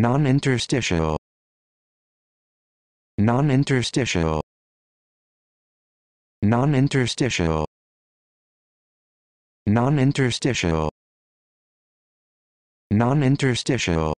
non-interstitial. Non-interstitial. Non-interstitial. Non-interstitial. Non-interstitial.